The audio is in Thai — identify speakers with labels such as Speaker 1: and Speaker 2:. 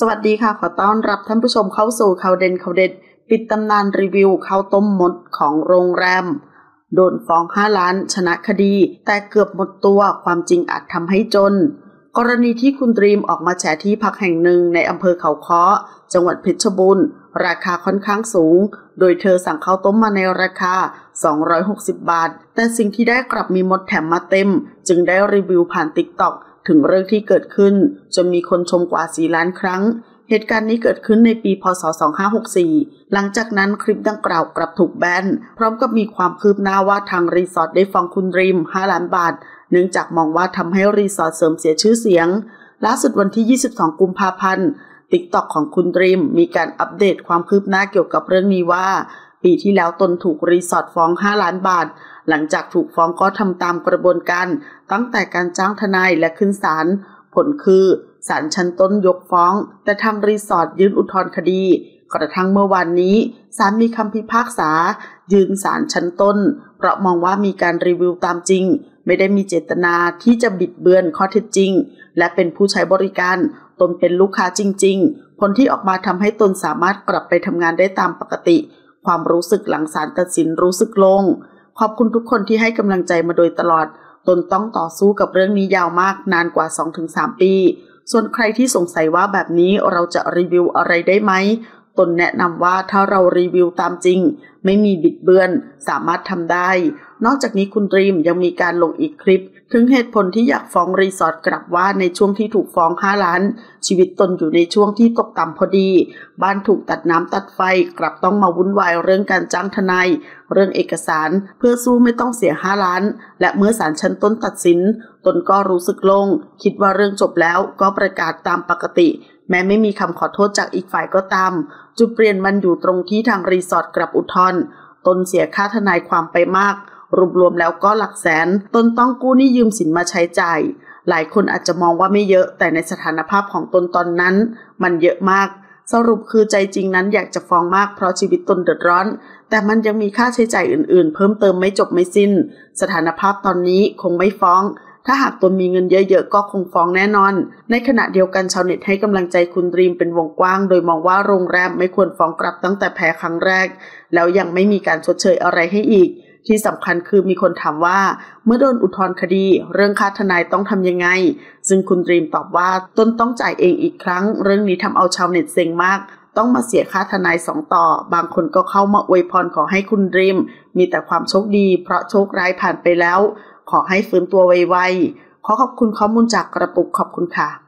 Speaker 1: สวัสดีค่ะ ขอต้อนรับท่านผู้ชมเข้าสู่ข่าวเด่นข่าวเด็ด ปิดตำนานรีวิวข้าวต้มมดของโรงแรม โดนฟ้อง 5 ล้านชนะคดี แต่เกือบหมดตัวความจริงอาจทำให้จน กรณีที่คุณดรีมออกมาแฉที่พักแห่งหนึ่งในอำเภอเขาค้อ จังหวัดเพชรบูรณ์ราคาค่อนข้างสูง โดยเธอสั่งข้าวต้มมาในราคา 260 บาท แต่สิ่งที่ได้กลับมีมดแถมมาเต็ม จึงได้รีวิวผ่านติ๊กต็อก ถึงเรื่องที่เกิดขึ้นจนมีคนชมกว่า 4 ล้านครั้ง เหตุการณ์นี้เกิดขึ้นในปี พศ 2564 หลังจากนั้นคลิปดังกล่าวกลับถูกแบน พร้อมกับมีความคืบหน้าว่าทางรีสอร์ทได้ฟ้องคุณรีม 5 ล้านบาท เนื่องจากมองว่าทำให้รีสอร์ทเสื่อมเสียชื่อเสียง ล่าสุดวันที่ 22 กุมภาพันธ์ TikTok ของคุณรีมมีการอัปเดตความคืบหน้าเกี่ยวกับเรื่องนี้ว่า ปีที่แล้วตนถูกรีสอร์ทฟ้อง 5 ล้านบาท หลังจากถูกฟ้องก็ทำตามกระบวนการ ตั้งแต่การจ้างทนายและขึ้นศาล ผลคือศาลชั้นต้นยกฟ้อง แต่ทางรีสอร์ทยื่นอุทธรณ์คดี กระทั่งเมื่อวานนี้ศาลมีคำพิพากษา ยืนศาลชั้นต้น เพราะมองว่ามีการรีวิวตามจริง ไม่ได้มีเจตนาที่จะบิดเบือนข้อเท็จจริง และเป็นผู้ใช้บริการตนเป็นลูกค้าจริง ๆ ผลที่ออกมาทำให้ตนสามารถกลับไปทำงานได้ตามปกติ ความรู้สึกหลังศาลตัดสินรู้สึกลง ขอบคุณทุกคนที่ให้กำลังใจมาโดยตลอด ตนต้องต่อสู้กับเรื่องนี้ยาวมากนานกว่า 2-3 ปี ส่วนใครที่สงสัยว่าแบบนี้เราจะรีวิวอะไรได้ไหม ตนแนะนำว่าถ้าเรารีวิวตามจริง ไม่มีบิดเบือนสามารถทำได้ นอกจากนี้คุณดรีมยังมีการลงอีกคลิป ถึงเหตุผลที่อยากฟ้องรีสอร์ทกลับว่าในช่วงที่ถูกฟ้อง 5 ล้าน ชีวิตตนอยู่ในช่วงที่ตกต่ำพอดี บ้านถูกตัดน้ำตัดไฟ กลับต้องมาวุ่นวายเรื่องการจ้างทนาย เรื่องเอกสาร เพื่อสู้ไม่ต้องเสีย 5 ล้าน และเมื่อศาลชั้นต้นตัดสิน ตนก็รู้สึกโลงคิดว่าเรื่องจบแล้วก็ประกาศตามปกติ แม้ไม่มีคำขอโทษจากอีกฝ่ายก็ตาม จุดเปลี่ยนมันอยู่ตรงที่ทางรีสอร์ทกลับอุทธรณ์ตนเสียค่าทนายความไปมาก รวมๆแล้วก็หลักแสนตนต้องกู้หนี้ยืมสินมาใช้จ่ายหลายคนอาจจะมองว่าไม่เยอะ แต่ในสถานภาพของตนตอนนั้น มันเยอะมาก สรุปคือใจจริงนั้นอยากจะฟ้องมากเพราะชีวิตตนเดือดร้อน แต่มันยังมีค่าใช้จ่ายอื่นๆ เพิ่มเติมไม่จบไม่สิ้น สถานภาพตอนนี้คงไม่ฟ้อง ถ้าหากตนมีเงินเยอะๆ ก็คงฟ้องแน่นอน ในขณะเดียวกันชาวเน็ตให้กำลังใจคุณดรีมเป็นวงกว้าง โดยมองว่าโรงแรมไม่ควรฟ้องกลับตั้งแต่แพ้ครั้งแรก แล้วยังไม่มีการชดเชยอะไรให้อีก ที่สำคัญคือมีคนถามว่า เมื่อโดนอุทธรณ์คดี เรื่องค่าทนายต้องทำยังไง ซึ่งคุณดรีมตอบว่าตนต้องจ่ายเองอีกครั้ง เรื่องนี้ทำเอาชาวเน็ตเซ็งมาก ต้องมาเสียค่าทนายสองต่อ บางคนก็เข้ามาอวยพรขอให้คุณดรีม มีแต่ความโชคดี เพราะโชคร้ายผ่านไปแล้ว ขอให้ฟื้นตัวไวๆขอขอบคุณข้อมูลจากกระปุกขอบคุณค่ะ